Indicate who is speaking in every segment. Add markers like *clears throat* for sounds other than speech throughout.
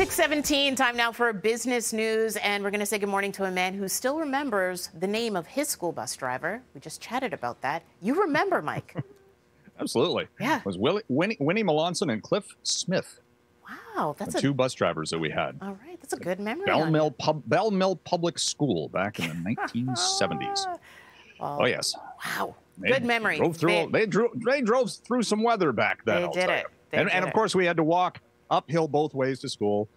Speaker 1: 617, time now for business news. And we're going to say good morning to a man who still remembers the name of his school bus driver. We just chatted about that. You remember, Mike? *laughs*
Speaker 2: Absolutely.
Speaker 1: Yeah.
Speaker 2: It was Willie, Winnie, Winnie Melanson and Cliff Smith.
Speaker 1: Wow, that's
Speaker 2: the
Speaker 1: a
Speaker 2: two bus drivers that we had.
Speaker 1: all right. That's a good memory.
Speaker 2: Bell Mill. Pub, Bell Mill Public School back in the *laughs* 1970s.
Speaker 1: Oh,
Speaker 2: Oh yes.
Speaker 1: Wow,
Speaker 2: They
Speaker 1: good memory.
Speaker 2: Drove through,
Speaker 1: They-
Speaker 2: they drove. They drove through some weather back then.
Speaker 1: They
Speaker 2: I'll
Speaker 1: did it.
Speaker 2: and, and of course, we had to walk uphill both ways to school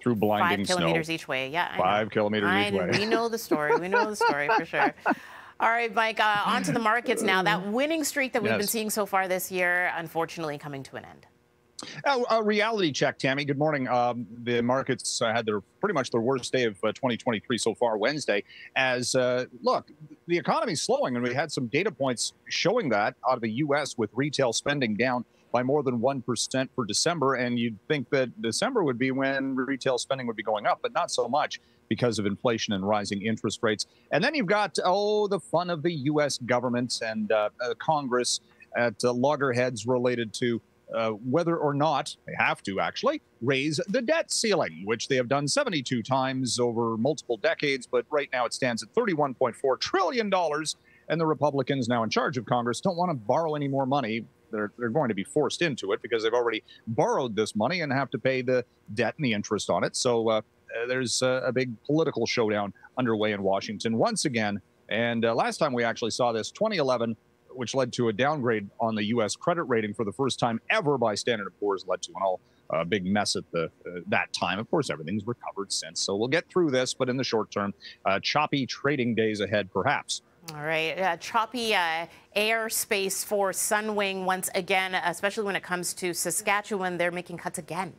Speaker 2: through blinding snow.
Speaker 1: five kilometers
Speaker 2: snow.
Speaker 1: each way. Yeah, I know.
Speaker 2: Five kilometers
Speaker 1: I
Speaker 2: each
Speaker 1: know.
Speaker 2: way.
Speaker 1: We know the story. We know the story for sure. *laughs* All right, Mike, uh, on to the markets now. That *clears throat* winning streak that we've been seeing so far this year, unfortunately, coming to an end.
Speaker 2: Uh, a reality check, Tammy. Good morning. Um, the markets uh, had their pretty much their worst day of uh, 2023 so far Wednesday. As uh, look, the economy's slowing, and we had some data points showing that out of the U.S. with retail spending down by more than one percent for December. And you'd think that December would be when retail spending would be going up, but not so much because of inflation and rising interest rates. And then you've got oh the fun of the U.S. government and uh, uh, Congress at uh, loggerheads related to uh, whether or not they have to actually raise the debt ceiling, which they have done 72 times over multiple decades. But right now it stands at $31.4 trillion. And the Republicans now in charge of Congress don't want to borrow any more money. They're, they're going to be forced into it because they've already borrowed this money and have to pay the debt and the interest on it. So uh, uh, there's uh, a big political showdown underway in Washington once again. And uh, last time we actually saw this, 2011, which led to a downgrade on the U.S. credit rating for the first time ever by Standard & Poor's, led to an all uh, big mess at the uh, that time. Of course, everything's recovered since, so we'll get through this. But in the short term, choppy trading days ahead, perhaps.
Speaker 1: All right, uh, choppy uh, airspace for Sunwing once again, especially when it comes to Saskatchewan. They're making cuts again.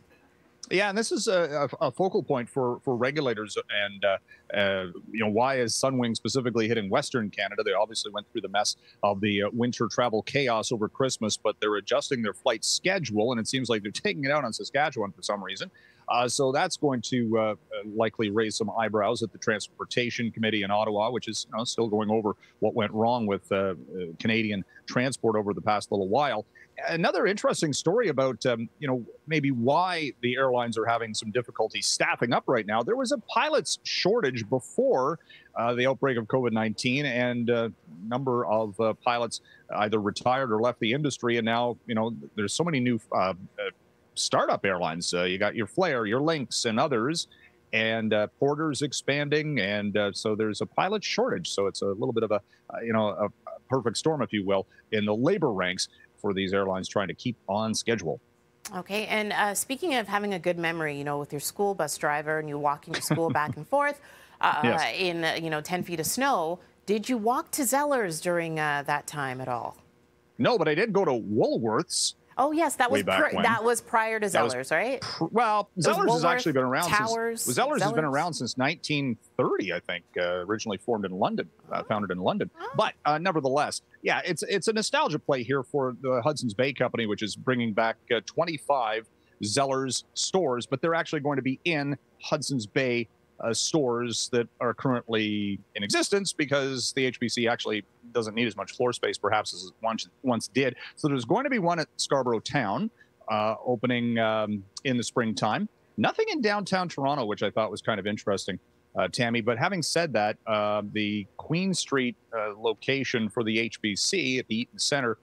Speaker 2: Yeah, and this is a, a, focal point for for regulators, and uh, uh, you know why is Sunwing specifically hitting Western Canada? They obviously went through the mess of the uh, winter travel chaos over Christmas, but they're adjusting their flight schedule, and it seems like they're *laughs* taking it out on Saskatchewan for some reason. Uh, so that's going to uh, uh, likely raise some eyebrows at the Transportation Committee in Ottawa, which is you know, still going over what went wrong with uh, uh, Canadian transport over the past little while. Another interesting story about um, you know maybe why the airlines are having some difficulty staffing up right now. There was a pilots shortage before uh, the outbreak of COVID nineteen, and a number of pilots either retired or left the industry, and now you know there's so many new startup airlines. Uh, you got your Flair, your Lynx, and others. And uh, Porter's expanding, and uh, so there's a pilot shortage. So it's a little bit of a, uh, you know, a, perfect storm, if you will, in the labor ranks for these airlines trying to keep on schedule.
Speaker 1: Okay, and uh, speaking of having a good memory, you know, with your school bus driver and you walking to school back and forth *laughs* uh,
Speaker 2: Yes.
Speaker 1: in, you know, 10 feet of snow, did you walk to Zellers during uh, that time at all?
Speaker 2: No, but I did go to Woolworths.
Speaker 1: Oh yes, that was that was prior to
Speaker 2: That was
Speaker 1: Zellers, right?
Speaker 2: Well, Zellers has actually been around
Speaker 1: Towers,
Speaker 2: since Zellers, has been around since 1930, I think. Uh, originally formed in London, uh, founded in London.
Speaker 1: Oh.
Speaker 2: But uh, nevertheless, yeah, it's it's a nostalgia play here for the Hudson's Bay Company, which is bringing back uh, 25 Zellers stores, but they're actually going to be in Hudson's Bay uh, stores that are currently in existence because the HBC actually doesn't need as much floor space, perhaps as it once once did. So there's going to be one at Scarborough Town uh, opening um, in the springtime. Nothing in downtown Toronto, which I thought was kind of interesting, uh, Tammy. But having said that, uh, the Queen Street uh, location for the HBC at the Eaton Center,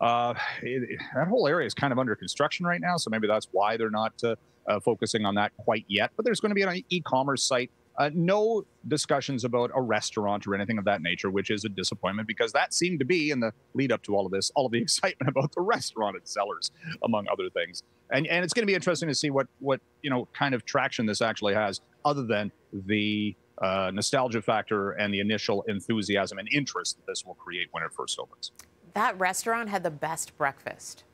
Speaker 2: uh, it, that whole area is kind of under construction right now. So maybe that's why they're not uh, uh, focusing on that quite yet. But there's going to be an e-commerce site. Uh, no discussions about a restaurant or anything of that nature, which is a disappointment because that seemed to be in the lead up to all of this, all of the *laughs* excitement about the restaurant at Zellers, among other things. And and it's going to be interesting to see what what you know kind of traction this actually has, other than the uh, nostalgia factor and the initial enthusiasm and interest that this will create when it first opens.
Speaker 1: That restaurant had the best breakfast.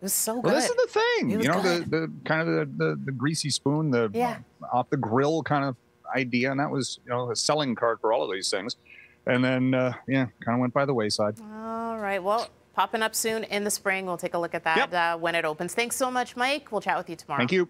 Speaker 1: It was so good.
Speaker 2: Well, this is the thing, you know, the, the kind of the, the, the greasy spoon, the
Speaker 1: Yeah.
Speaker 2: off the grill kind of idea, and that was you know a selling card for all of these things. And then uh, yeah, kind of went by the wayside.
Speaker 1: All right. Well, popping up soon in the spring. We'll take a look at that
Speaker 2: Yep.
Speaker 1: uh, when it opens. Thanks so much, Mike. We'll chat with you tomorrow.
Speaker 2: Thank you.